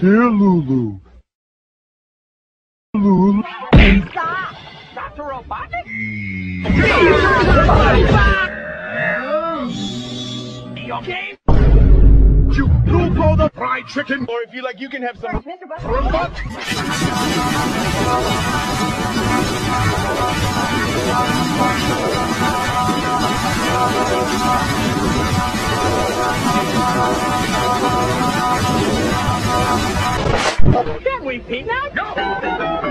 Dear Lulu. Lulu. Stop! Dr. Robotnik? You okay? You blue for the fried chicken. Or if you like, you can have some robot. Now? No!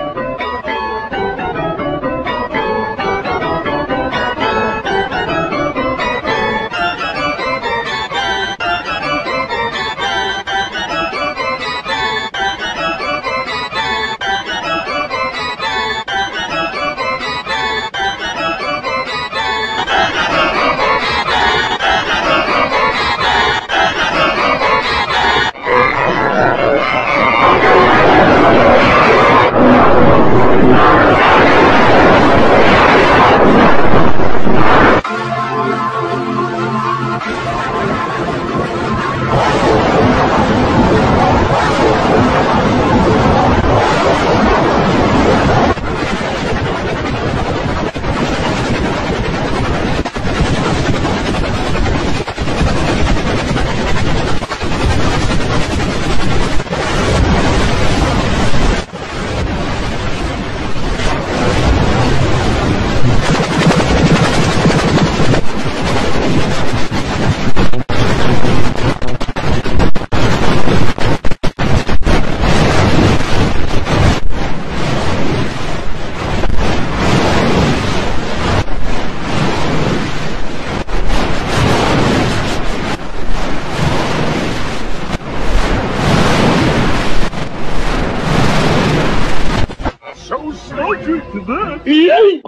So slightly to that.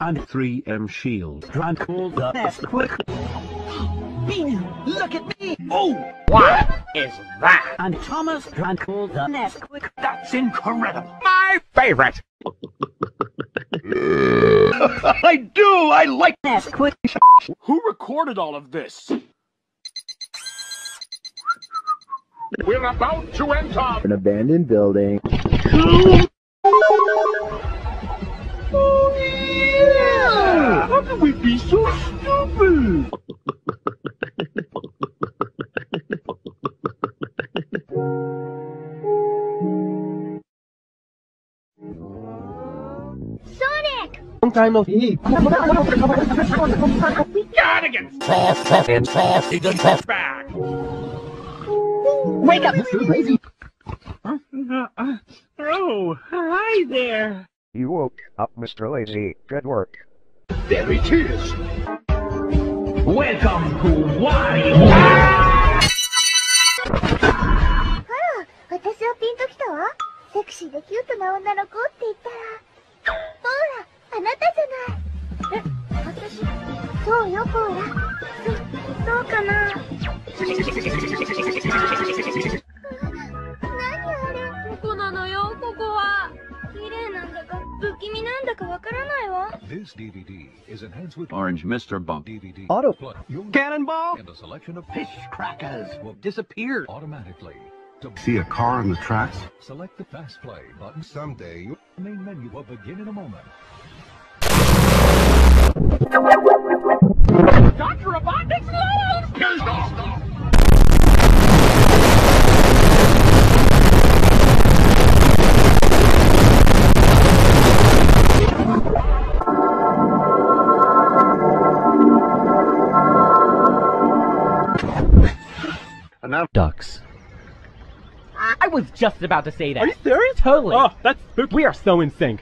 and 3M shield. Drank all the best quick. Look at me! Oh! What is that? And Thomas drank all the Nesquik. That's incredible! My favorite! I do. I like. Nesquik. Who recorded all of this? We're about to enter. An abandoned building. How can we be so stupid? Sonic! Long time no see. Gotta get fast and fast and fast back. Wake up! Mr. Lazy. Oh, hi there! You woke up, Mr. Lazy. Good work. There it is. Welcome to Wario! あら、私はピンときたわ。セクシーでキュートな女の子って言ったら。ほら、あなたじゃない。え、私、そうよ、コーラ。そ、そうかな。だかわからないわ。 This DVD is enhanced with Orange Mr. Bump. DVD. Auto. Plus, your Cannonball? and a selection of Fish crackers will disappear. automatically. To See a car on the tracks? select the fast play button. Someday your main menu will begin in a moment. Dr. Robotnik's lost! Ducks. I was just about to say that. Are you serious? Totally. Oh, that's spooky. We are so in sync.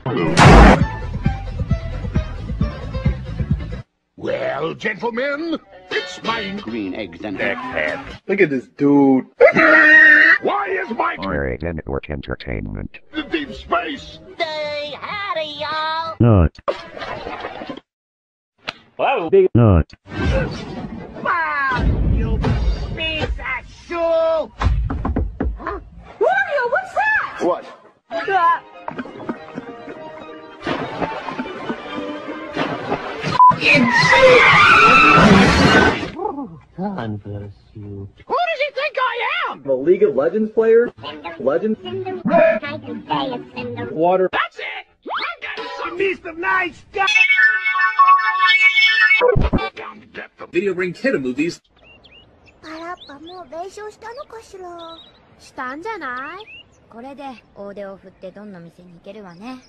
Well, gentlemen, it's mine. green eggs and Egghead. Look at this dude. Why is my Orange Network Entertainment. the deep space? Say howdy, y'all. Not. Wow, big. Not. Converse you. Who does he think I him! The League of Legends player? Legends? Water. That's it! I'm getting some beast of nice guy! Down to depth of Video Brain Kiddo movies. パラッパもう弁償したのかしらしたんじゃないこれで大手を振ってどんの店に行けるわね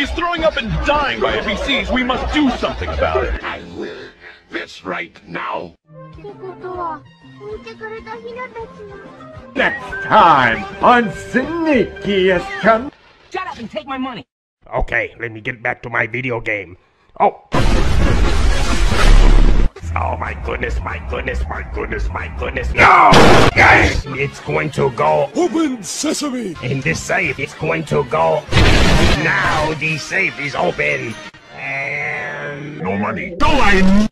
He's throwing up and dying by what. We must do something about it. I will. This right now. Next time on Sneakiest Come. Shut up and take my money. Okay, let me get back to my video game. Oh. Oh my goodness, my goodness, my goodness, my goodness. No! Guys, it's going to go. Open sesame! In this safe, it's going to go. Now the safe is open. And. No money. No, I